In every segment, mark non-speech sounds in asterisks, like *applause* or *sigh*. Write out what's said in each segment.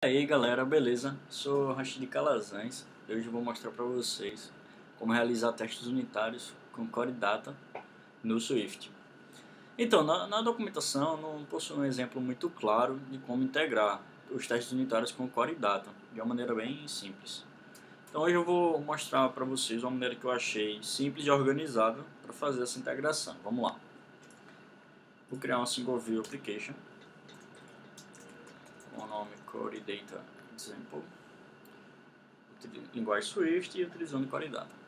E aí galera, beleza? Sou Rashid Calazans e hoje vou mostrar para vocês como realizar testes unitários com Core Data no Swift. Então, na, na, documentação não possui um exemplo muito claro de como integrar os testes unitários com Core Data de uma maneira bem simples. Então hoje eu vou mostrar para vocês uma maneira que eu achei simples e organizada para fazer essa integração. Vamos lá. Vou criar uma Single View Application nome Core Data Example, linguagem Swift e utilizando Core Data.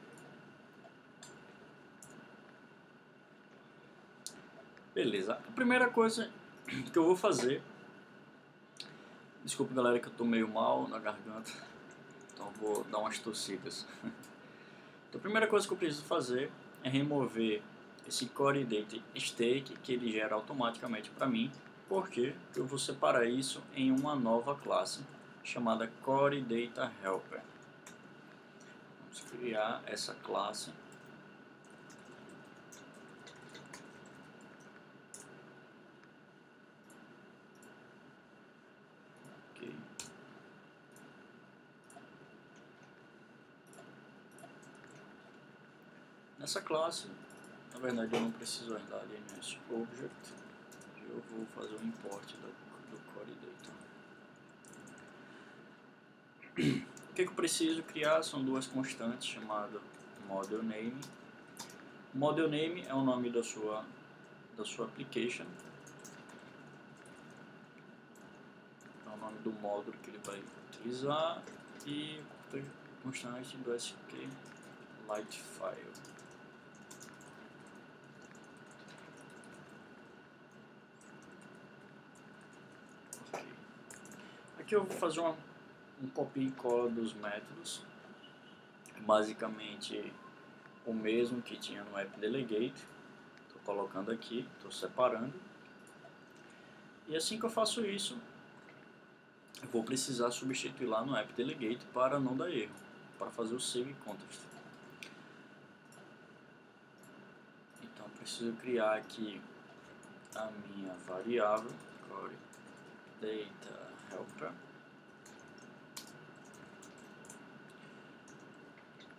Beleza, a primeira coisa que eu vou fazer, desculpa galera que eu tô meio mal na garganta, então vou dar umas tossidas. Então a primeira coisa que eu preciso fazer é remover esse Core Data State que ele gera automaticamente para mim porque eu vou separar isso em uma nova classe chamada Core Data Helper. Vamos criar essa classe. Nessa classe, na verdade eu não preciso ainda de NS Object vou fazer o import do, do Core Data. O que, que eu preciso criar? São duas constantes chamadas model name. Model name é o nome da sua, da sua application. É o nome do módulo que ele vai utilizar e constante do SQ light file. Aqui eu vou fazer uma, um copia e cola dos métodos, basicamente o mesmo que tinha no app delegate, estou colocando aqui, estou separando, e assim que eu faço isso, eu vou precisar substituir lá no app delegate para não dar erro, para fazer o save context. Então preciso criar aqui a minha variável data helper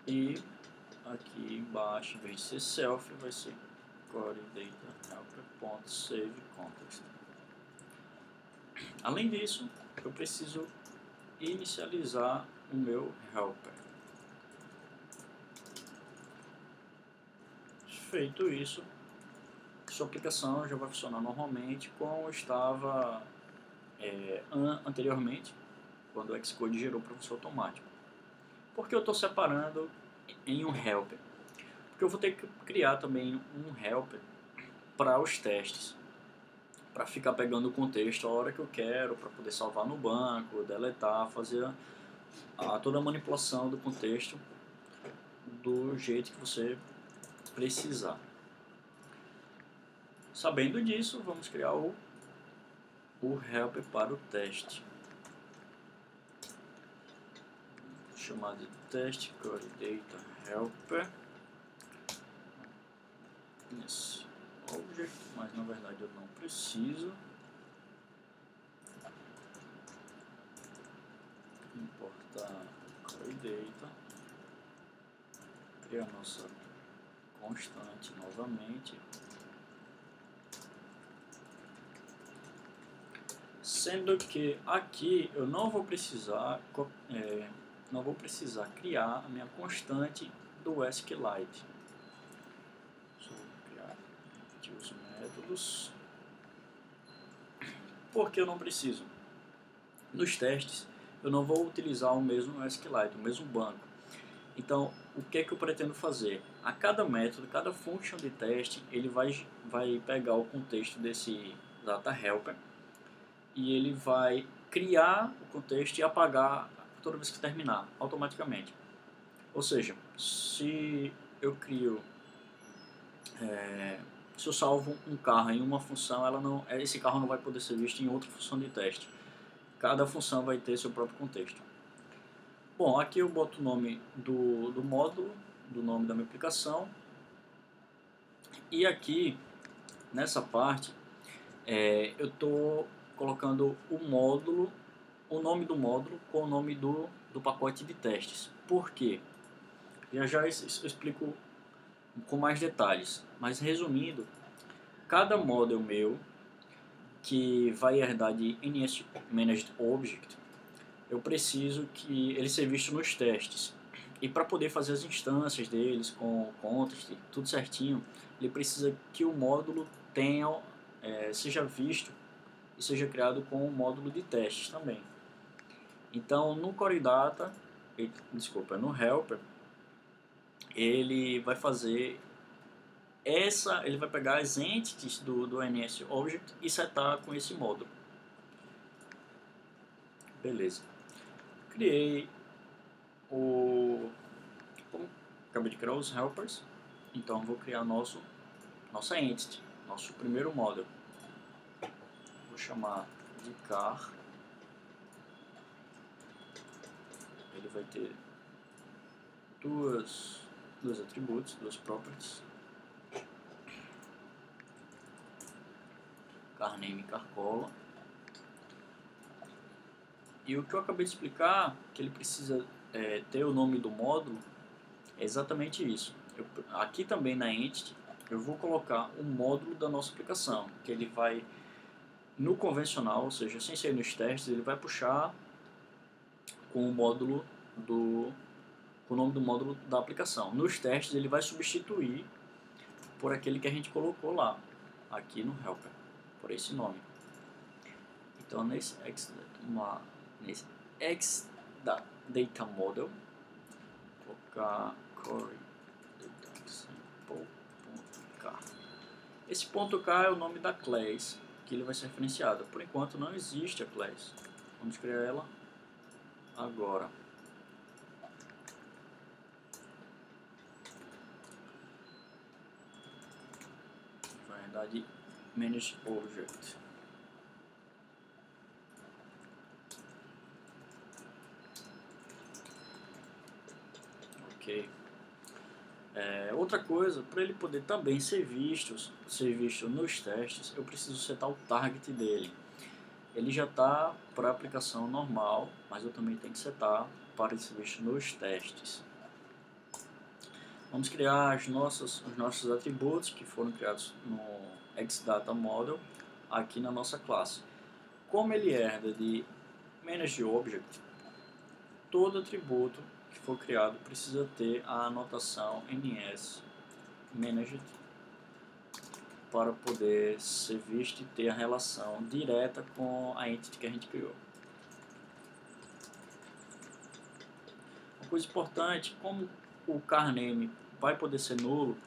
e aqui embaixo em vez de ser self vai ser core data helper.save context além disso eu preciso inicializar o meu helper feito isso sua aplicação já vai funcionar normalmente como estava é, anteriormente, quando o Xcode gerou o professor automático. Por que eu estou separando em um helper? Porque eu vou ter que criar também um helper para os testes, para ficar pegando o contexto a hora que eu quero, para poder salvar no banco, deletar, fazer a, toda a manipulação do contexto do jeito que você precisar. Sabendo disso, vamos criar o o helper para o teste. Chamado teste core data helper. Nesse object, mas na verdade eu não preciso. Importar core data. Criar nossa constante novamente. sendo que aqui eu não vou precisar é, não vou precisar criar a minha constante do SQLite. Vou criar aqui os métodos. Porque eu não preciso? Nos testes eu não vou utilizar o mesmo SQLite, o mesmo banco. Então, o que é que eu pretendo fazer? A cada método, cada function de teste, ele vai, vai pegar o contexto desse data helper e ele vai criar o contexto e apagar toda vez que terminar, automaticamente. Ou seja, se eu crio, é, se eu salvo um carro em uma função, ela não, esse carro não vai poder ser visto em outra função de teste. Cada função vai ter seu próprio contexto. Bom, aqui eu boto o nome do, do módulo, do nome da minha aplicação. E aqui, nessa parte, é, eu estou colocando o módulo o nome do módulo com o nome do, do pacote de testes. Por quê? Já já eu explico com mais detalhes, mas resumindo, cada model meu que vai herdar de NS Managed Object, eu preciso que ele seja visto nos testes. E para poder fazer as instâncias deles com context, tudo certinho, ele precisa que o módulo tenha, é, seja visto e seja criado com o módulo de testes também. Então, no Core Data, desculpa, no Helper, ele vai fazer essa, ele vai pegar as entities do, do NS Object e setar com esse módulo. Beleza. Criei o... Bom, acabei de criar os helpers, então vou criar nosso, nossa entity, nosso primeiro módulo. Vou chamar de car. Ele vai ter duas, dois atributos, duas properties. carname carcola. E o que eu acabei de explicar, que ele precisa é, ter o nome do módulo, é exatamente isso. Eu, aqui também na Entity, eu vou colocar o módulo da nossa aplicação, que ele vai, no convencional, ou seja, sem ser nos testes, ele vai puxar com o módulo do com o nome do módulo da aplicação. Nos testes ele vai substituir por aquele que a gente colocou lá, aqui no helper por esse nome. Então nesse X, uma, nesse X da Data Model, vou colocar core data Esse ponto K é o nome da class que ele vai ser referenciado. Por enquanto não existe a class. Vamos criar ela agora. Na verdade, manage object. Ok. É, outra coisa, para ele poder também ser visto, ser visto nos testes, eu preciso setar o target dele. Ele já está para aplicação normal, mas eu também tenho que setar para ele ser visto nos testes. Vamos criar as nossas, os nossos atributos que foram criados no XData Model aqui na nossa classe. Como ele herda de Manage Object, todo atributo que for criado precisa ter a anotação NS Managed para poder ser visto e ter a relação direta com a entity que a gente criou. Uma coisa importante, como o carname vai poder ser nulo,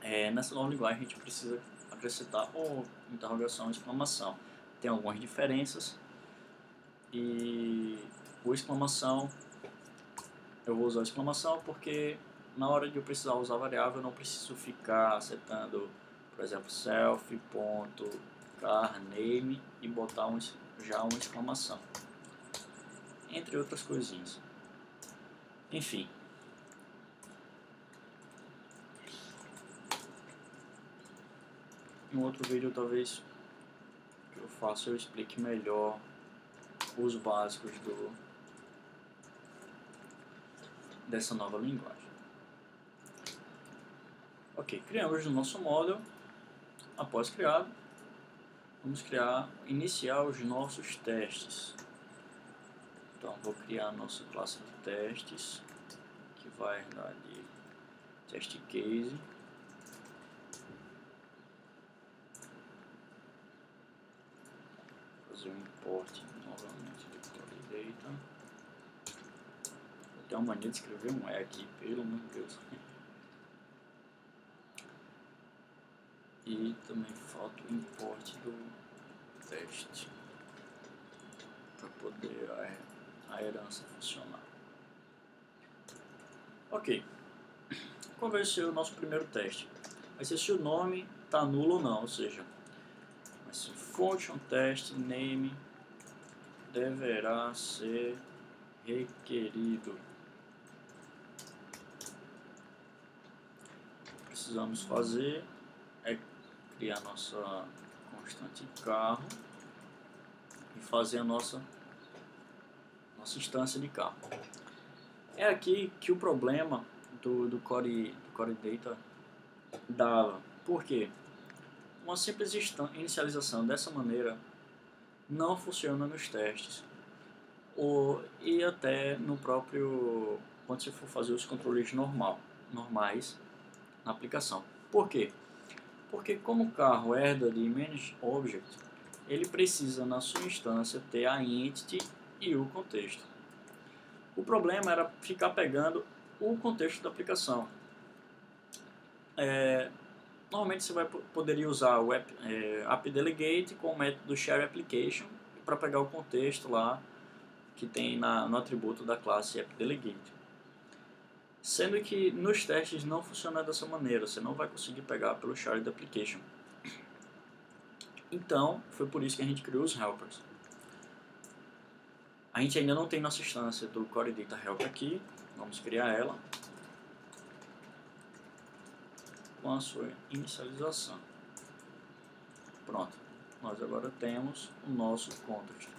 é, nessa nova linguagem a gente precisa acrescentar ou interrogação, exclamação. Tem algumas diferenças e o exclamação eu vou usar exclamação porque na hora de eu precisar usar variável eu não preciso ficar setando, por exemplo, self.carname e botar um, já uma exclamação. Entre outras coisinhas. Enfim, Em outro vídeo talvez que eu faça eu explique melhor os básicos do dessa nova linguagem. Ok, criamos o nosso model. Após criado, vamos criar, iniciar os nossos testes. Então vou criar a nossa classe de testes que vai dar de test case. fazer um import novamente Core Data. Eu tenho uma mania de escrever um E aqui, pelo amor de Deus. *laughs* E também falta o import do teste para poder a, a herança funcionar. Ok. Qual vai ser o nosso primeiro teste? Vai ser se o nome está nulo ou não, ou seja, esse function test name deverá ser requerido. Precisamos fazer é criar nossa constante carro e fazer a nossa nossa instância de carro. É aqui que o problema do, do, Core, do Core Data dava. Por quê? Uma simples inicialização dessa maneira não funciona nos testes ou, e até no próprio quando você for fazer os controles normal, normais na aplicação. Por quê? Porque como o carro herda de Manage Object, ele precisa na sua instância ter a entity e o contexto. O problema era ficar pegando o contexto da aplicação. É, normalmente você vai poderia usar o app, é, app delegate com o método share application para pegar o contexto lá que tem na, no atributo da classe app delegate. Sendo que nos testes não funciona dessa maneira, você não vai conseguir pegar pelo shared application. Então, foi por isso que a gente criou os helpers. A gente ainda não tem nossa instância do Core Data Help aqui, vamos criar ela com a sua inicialização. Pronto, nós agora temos o nosso context.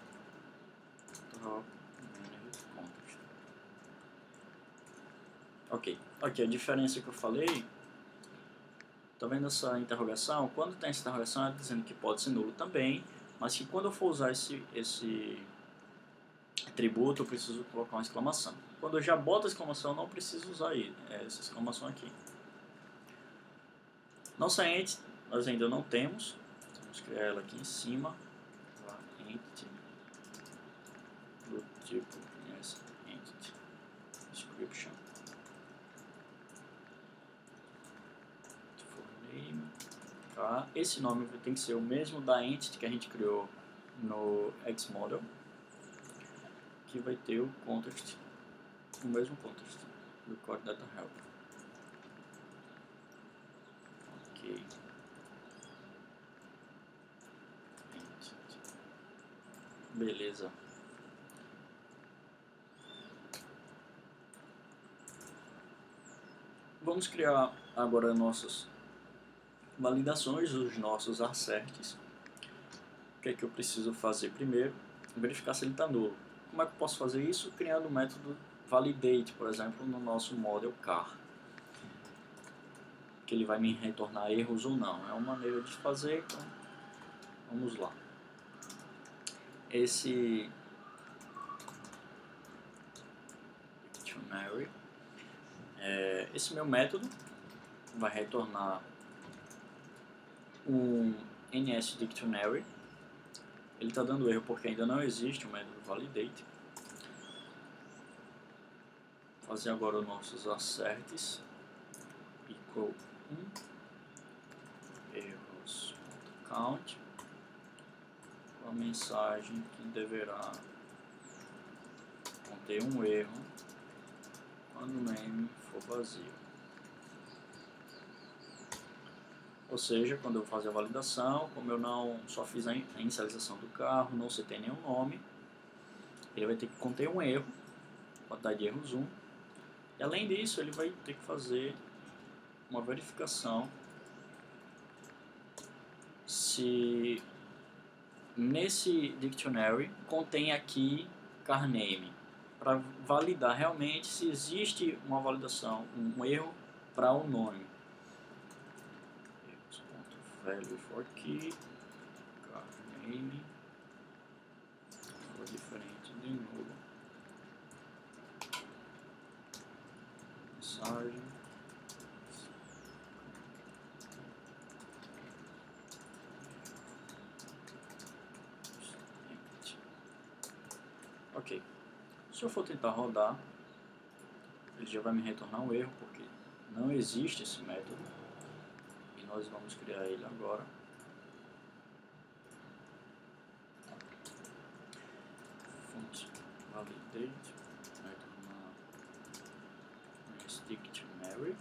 Ok, ok, a diferença que eu falei, tá vendo essa interrogação? Quando tem essa interrogação, é dizendo que pode ser nulo também, mas que quando eu for usar esse, esse atributo, eu preciso colocar uma exclamação. Quando eu já boto a exclamação, eu não preciso usar aí, é essa exclamação aqui. Nossa ent, nós ainda não temos, vamos criar ela aqui em cima, entity, do tipo entity, description. Esse nome tem que ser o mesmo da entity que a gente criou no Xmodel, que vai ter o context, o mesmo context do Core Data Help. Ok. Beleza. Vamos criar agora nossos validações dos nossos asserts. O que é que eu preciso fazer primeiro? Verificar se ele está nulo. Como é que eu posso fazer isso? Criando o método validate, por exemplo, no nosso model car. Que ele vai me retornar erros ou não. É uma maneira de fazer, então vamos lá. Esse dictionary, é, esse meu método vai retornar um NS Dictionary. Ele está dando erro porque ainda não existe o método validate. Fazer agora os nossos asserts. Equal 1 erros count a mensagem que deverá conter um erro quando o name for vazio. Ou seja, quando eu fazer a validação, como eu não só fiz a inicialização do carro, não citei nenhum nome, ele vai ter que conter um erro, quantidade de erros 1. E além disso, ele vai ter que fazer uma verificação se nesse dictionary contém aqui car name para validar realmente se existe uma validação, um erro para o um nome value for key, car name, for diferente de nulo. Mensagem. Ok. Se eu for tentar rodar, ele já vai me retornar um erro, porque não existe esse método nós vamos criar ele agora. Function validate vai tornar um dictionary.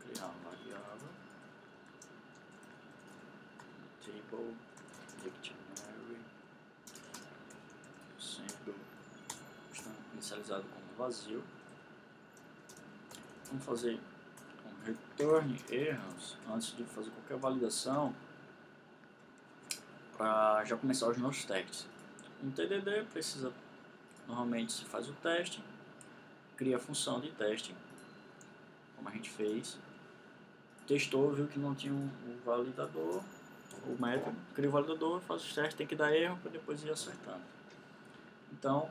Criar uma variável. Table dictionary sendo inicializado como vazio. Vamos fazer return erros antes de fazer qualquer validação para já começar os nossos testes. um TDD, precisa, normalmente se faz o teste, cria a função de teste, como a gente fez, testou, viu que não tinha um, um validador, o método, cria o validador, faz os testes, tem que dar erro para depois ir acertando. Então,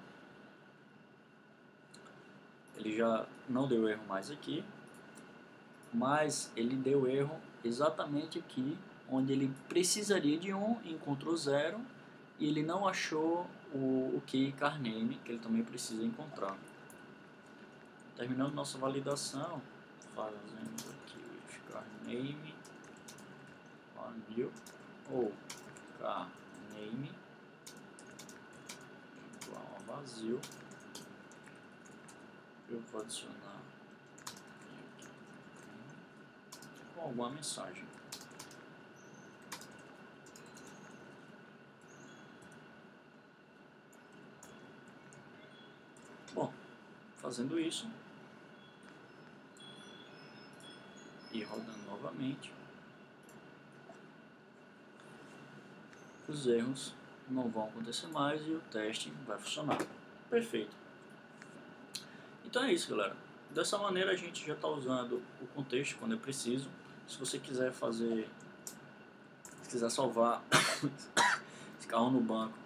ele já não deu erro mais aqui, mas ele deu erro exatamente aqui, onde ele precisaria de um, encontrou zero, e ele não achou o, o key carname, que ele também precisa encontrar. Terminando nossa validação, fazendo aqui carname, new, ou carname, igual a vazio, eu vou adicionar com alguma mensagem. Bom, fazendo isso e rodando novamente, os erros não vão acontecer mais e o teste vai funcionar. Perfeito. Então é isso, galera. Dessa maneira a gente já está usando o contexto quando é preciso. Se você quiser fazer, se quiser salvar *coughs* esse carro no banco,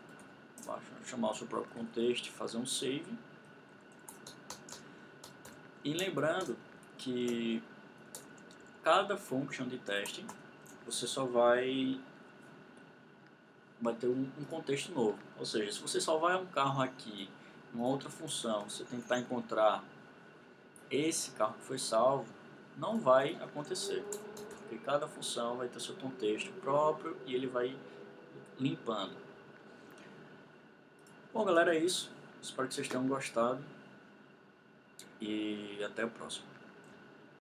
chamar o seu próprio contexto, fazer um save. E lembrando que cada function de teste você só vai vai ter um, um contexto novo. Ou seja, se você salvar um carro aqui uma outra função, você tentar encontrar esse carro que foi salvo, não vai acontecer. Porque cada função vai ter seu contexto próprio e ele vai limpando. Bom, galera, é isso. Espero que vocês tenham gostado. E até o próximo.